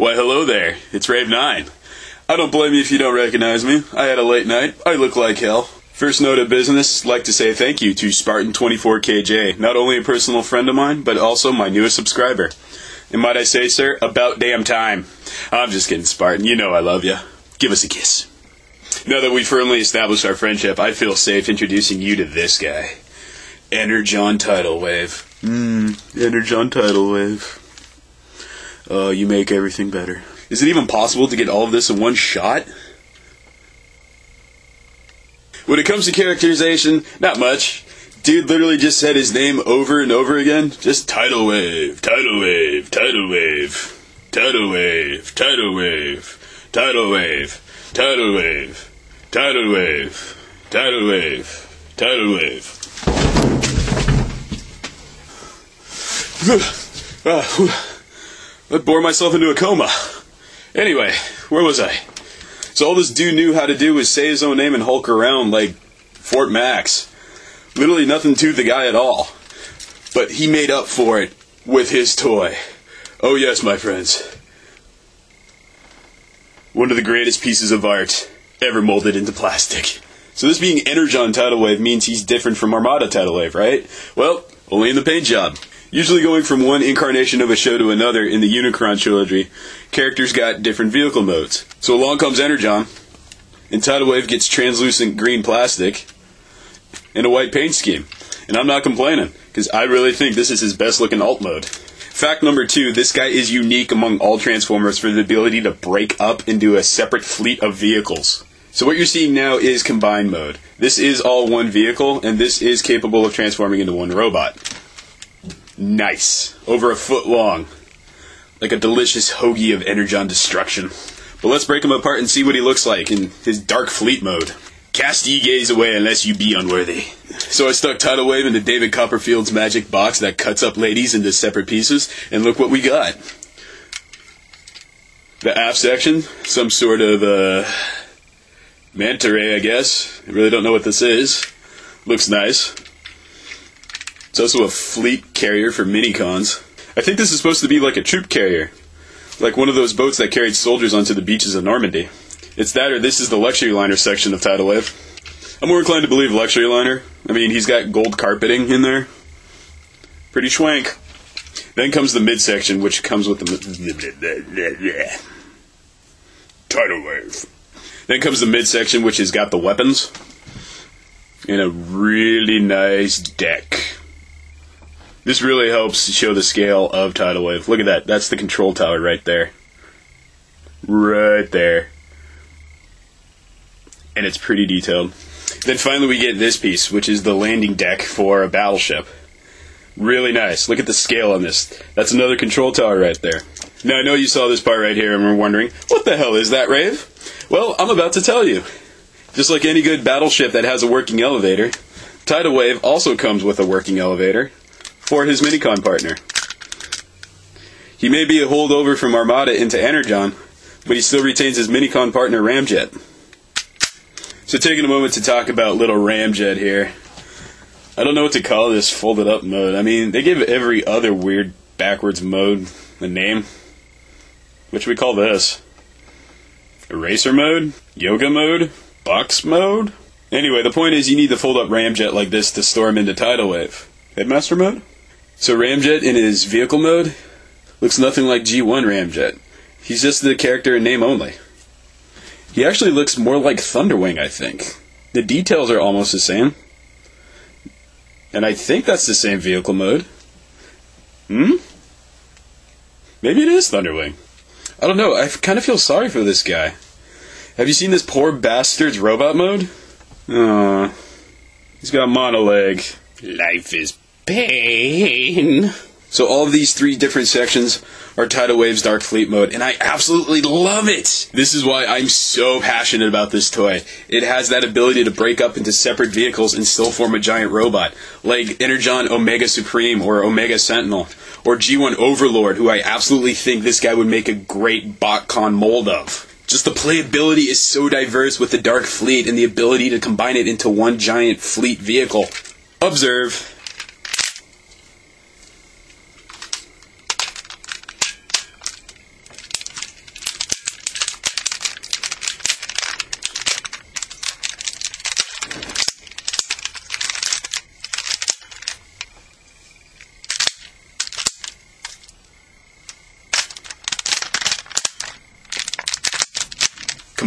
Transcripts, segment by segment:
Why, hello there. It's Rave 9. I don't blame you if you don't recognize me. I had a late night. I look like hell. First note of business, like to say thank you to Spartan24KJ, not only a personal friend of mine, but also my newest subscriber. And might I say, sir, about damn time. I'm just kidding, Spartan. You know I love you. Give us a kiss. Now that we've firmly established our friendship, I feel safe introducing you to this guy. Energon Tidal Wave. Mmm, Energon Tidal Wave. Oh, you make everything better. Is it even possible to get all of this in one shot? When it comes to characterization, not much. Dude literally just said his name over and over again. Just tidal wave, tidal wave, tidal wave, tidal wave, tidal wave, tidal wave, tidal wave, tidal wave, tidal wave, tidal wave. Ah, I bore myself into a coma. Anyway, where was I? So all this dude knew how to do was say his own name and hulk around like Fort Max. Literally nothing to the guy at all. But he made up for it with his toy. Oh yes, my friends. One of the greatest pieces of art ever molded into plastic. So this being Energon Tidal Wave means he's different from Armada Tidal Wave, right? Well, only in the paint job. Usually going from one incarnation of a show to another in the Unicron trilogy, characters got different vehicle modes. So along comes Energon, and Tidal Wave gets translucent green plastic and a white paint scheme. And I'm not complaining, because I really think this is his best looking alt mode. Fact number two, this guy is unique among all Transformers for the ability to break up into a separate fleet of vehicles. So what you're seeing now is combined mode. This is all one vehicle, and this is capable of transforming into one robot. Nice. Over a foot long. Like a delicious hoagie of Energon destruction. But let's break him apart and see what he looks like in his Dark Fleet mode. Cast ye gaze away unless you be unworthy. So I stuck Tidal Wave into David Copperfield's magic box that cuts up ladies into separate pieces, and look what we got. The aft section, some sort of, uh, manta ray, I guess. I really don't know what this is. Looks nice. It's also a fleet carrier for minicons. I think this is supposed to be like a troop carrier. Like one of those boats that carried soldiers onto the beaches of Normandy. It's that or this is the luxury liner section of Tidal Wave. I'm more inclined to believe luxury liner. I mean, he's got gold carpeting in there. Pretty schwank. Then comes the midsection, which comes with the tidal wave. Then comes the midsection, which has got the weapons and a really nice deck. This really helps show the scale of tidal wave. Look at that. That's the control tower right there. Right there. And it's pretty detailed. Then finally we get this piece, which is the landing deck for a battleship. Really nice. Look at the scale on this. That's another control tower right there. Now I know you saw this part right here and were wondering, what the hell is that, Rave? Well, I'm about to tell you. Just like any good battleship that has a working elevator, Tidal Wave also comes with a working elevator for his Minicon partner. He may be a holdover from Armada into Energon, but he still retains his Minicon partner Ramjet. So taking a moment to talk about little Ramjet here. I don't know what to call this folded up mode. I mean, they give every other weird backwards mode a name. Should we call this? Eraser mode? Yoga mode? Box mode? Anyway, the point is you need to fold up Ramjet like this to storm into Tidal Wave. Headmaster mode? So Ramjet in his vehicle mode looks nothing like G1 Ramjet. He's just the character in name only. He actually looks more like Thunderwing, I think. The details are almost the same. And I think that's the same vehicle mode. Hmm? Maybe it is Thunderwing. I don't know. I kind of feel sorry for this guy. Have you seen this poor bastard's robot mode? Aw. He's got a monoleg. Life is pain. So all of these three different sections are Tidal Wave's Dark Fleet mode, and I absolutely love it! This is why I'm so passionate about this toy. It has that ability to break up into separate vehicles and still form a giant robot, like Energon Omega Supreme or Omega Sentinel, or G1 Overlord, who I absolutely think this guy would make a great BotCon mold of. Just the playability is so diverse with the Dark Fleet and the ability to combine it into one giant fleet vehicle. Observe.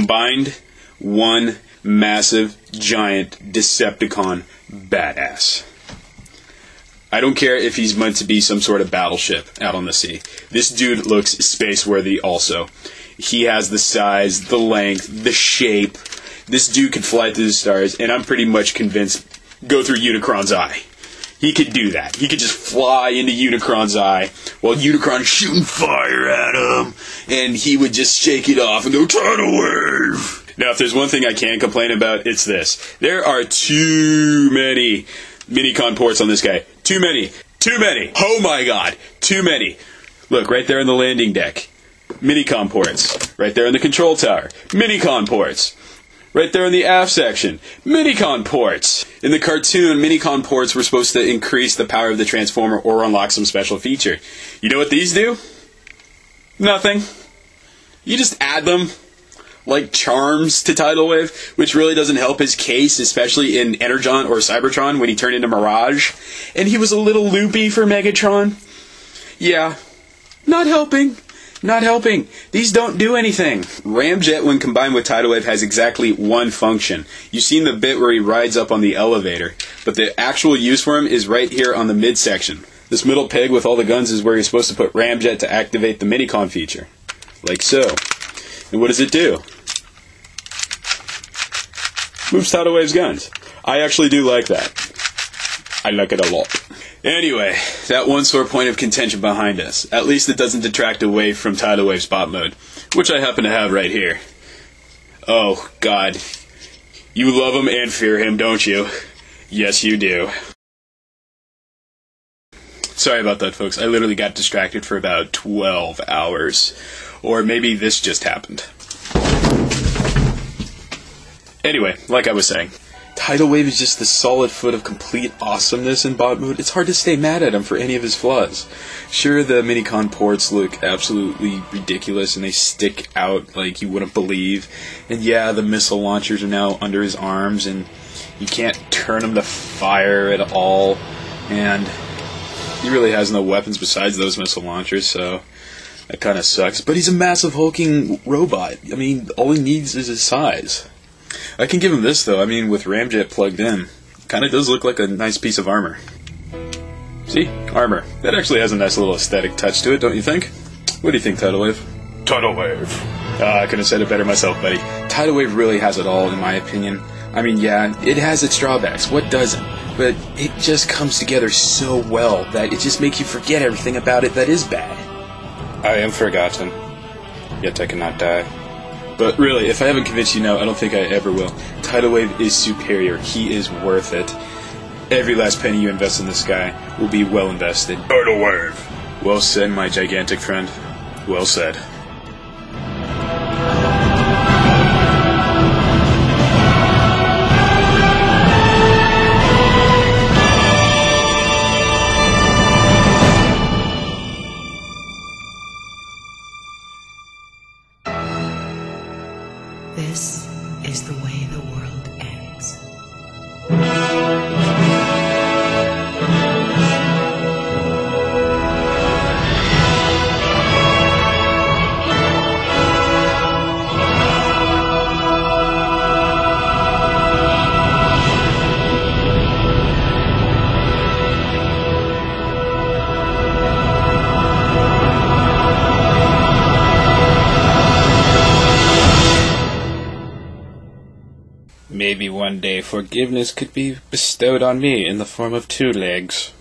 Combined, one massive, giant Decepticon badass. I don't care if he's meant to be some sort of battleship out on the sea. This dude looks space worthy also. He has the size, the length, the shape. This dude could fly through the stars, and I'm pretty much convinced go through Unicron's eye. He could do that. He could just fly into Unicron's eye while Unicron's shooting fire at him, and he would just shake it off and go, tidal wave! Now, if there's one thing I can complain about, it's this. There are too many Minicon ports on this guy. Too many. Too many. Oh my god. Too many. Look, right there on the landing deck. Minicon ports. Right there in the control tower. Minicon ports. Right there in the aft section. Minicon ports. In the cartoon, Minicon ports were supposed to increase the power of the Transformer or unlock some special feature. You know what these do? Nothing. You just add them like charms to Tidal Wave, which really doesn't help his case, especially in Energon or Cybertron when he turned into Mirage. And he was a little loopy for Megatron. Yeah, not helping. Not helping. These don't do anything. Ramjet, when combined with Tidal Wave, has exactly one function. You've seen the bit where he rides up on the elevator, but the actual use for him is right here on the midsection. This middle peg with all the guns is where you're supposed to put Ramjet to activate the Minicon feature. Like so. And what does it do? Moves Tidal Wave's guns. I actually do like that. I like it a lot. Anyway, that one sore point of contention behind us. At least it doesn't detract away from Tidal Wave's bot mode, which I happen to have right here. Oh, God. You love him and fear him, don't you? Yes, you do. Sorry about that, folks. I literally got distracted for about 12 hours. Or maybe this just happened. Anyway, like I was saying, Tidal Wave is just the solid foot of complete awesomeness in bot mode. It's hard to stay mad at him for any of his flaws. Sure, the Minicon ports look absolutely ridiculous and they stick out like you wouldn't believe. And yeah, the missile launchers are now under his arms and you can't turn them to fire at all. And he really has no weapons besides those missile launchers, so that kind of sucks. But he's a massive hulking robot. I mean, all he needs is his size. I can give him this though. I mean, with Ramjet plugged in, kind of does look like a nice piece of armor. See, armor. That actually has a nice little aesthetic touch to it, don't you think? What do you think, Tidal Wave? Tidal Wave. Uh, I could have said it better myself, buddy. Tidal Wave really has it all, in my opinion. I mean, yeah, it has its drawbacks. What doesn't? But it just comes together so well that it just makes you forget everything about it that is bad. I am forgotten, yet I cannot die. But really, if I haven't convinced you now, I don't think I ever will. Tidal Wave is superior. He is worth it. Every last penny you invest in this guy will be well invested. Tidal Wave. Well said, my gigantic friend. Well said. One day forgiveness could be bestowed on me in the form of two legs.